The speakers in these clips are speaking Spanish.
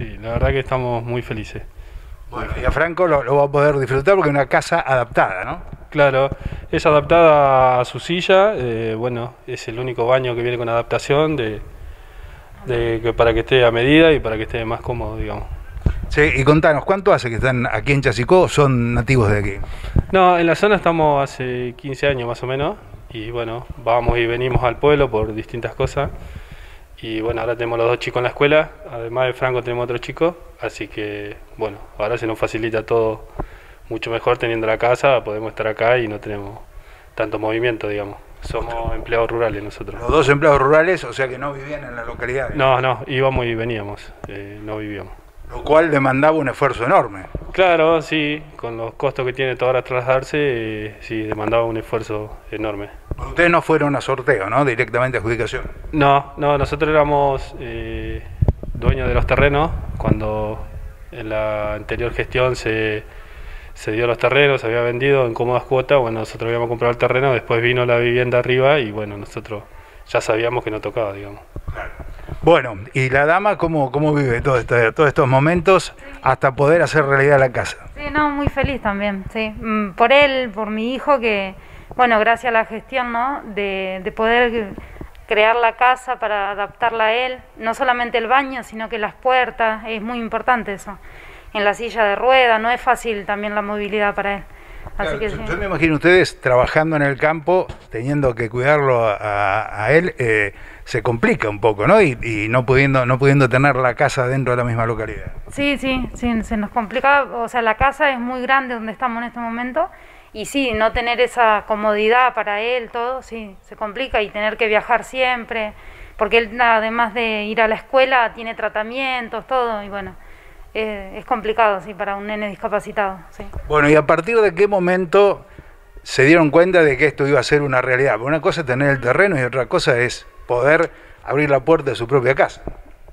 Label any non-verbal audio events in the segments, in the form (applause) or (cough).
sí, la verdad que estamos muy felices. Bueno, y a Franco lo, lo va a poder disfrutar porque es una casa adaptada, ¿no? Claro, es adaptada a su silla, eh, bueno, es el único baño que viene con adaptación de, de que para que esté a medida y para que esté más cómodo, digamos. Sí, y contanos, ¿cuánto hace que están aquí en Chasicó o son nativos de aquí? No, en la zona estamos hace 15 años más o menos y bueno, vamos y venimos al pueblo por distintas cosas y bueno, ahora tenemos los dos chicos en la escuela, además de Franco tenemos otro chico, así que bueno, ahora se nos facilita todo mucho mejor teniendo la casa, podemos estar acá y no tenemos tanto movimiento, digamos. Somos empleados rurales nosotros. Los dos empleados rurales, o sea que no vivían en la localidad. No, no, íbamos y veníamos, eh, no vivíamos. Lo cual demandaba un esfuerzo enorme. Claro, sí, con los costos que tiene toda hora trasladarse, eh, sí, demandaba un esfuerzo enorme. Ustedes no fueron a sorteo, ¿no? Directamente a adjudicación. No, no, nosotros éramos eh, dueños de los terrenos cuando en la anterior gestión se, se dio los terrenos, se había vendido en cómodas cuotas, bueno, nosotros habíamos comprado el terreno, después vino la vivienda arriba y bueno, nosotros ya sabíamos que no tocaba, digamos. Bueno, ¿y la dama cómo, cómo vive todo esto- todos estos momentos hasta poder hacer realidad la casa? Sí, no, muy feliz también, sí. Mm, Por él, por mi hijo, que, bueno, gracias a la gestión, ¿no? De, de poder crear la casa para adaptarla a él, no solamente el baño, sino que las puertas, es muy importante eso. En la silla de rueda, no es fácil también la movilidad para él. Así Claro, que yo, sí. yo me imagino ustedes trabajando en el campo, teniendo que cuidarlo a, a él, eh, se complica un poco, ¿no? Y, y no pudiendo no pudiendo tener la casa dentro de la misma localidad. Sí, sí, sí, se nos complica, o sea, la casa es muy grande donde estamos en este momento y sí, no tener esa comodidad para él, todo, sí, se complica y tener que viajar siempre, porque él además de ir a la escuela tiene tratamientos, todo, y bueno, eh, es complicado, sí, para un nene discapacitado, sí. Bueno, ¿y a partir de qué momento se dieron cuenta de que esto iba a ser una realidad? Porque Una cosa es tener el terreno y otra cosa es poder abrir la puerta de su propia casa.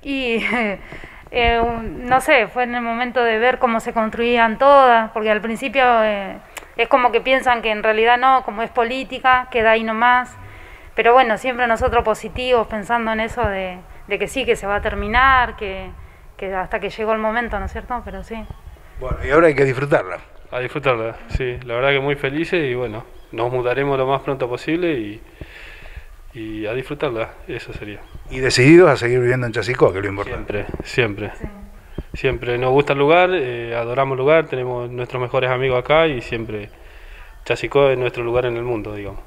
Y (laughs) eh, no sé, fue en el momento de ver cómo se construían todas, porque al principio eh, es como que piensan que en realidad no, como es política, queda ahí nomás. Pero bueno, siempre nosotros positivos, pensando en eso de, de que sí, que se va a terminar, que, que hasta que llegó el momento, ¿no es cierto? Pero sí. Bueno, y ahora hay que disfrutarla. A disfrutarla, sí, la verdad que muy felices y bueno, nos mudaremos lo más pronto posible y, y a disfrutarla, eso sería. Y decididos a seguir viviendo en Chasicó, que es lo importante. Siempre, siempre. Siempre nos gusta el lugar, eh, adoramos el lugar, tenemos nuestros mejores amigos acá y siempre Chasicó es nuestro lugar en el mundo, digamos.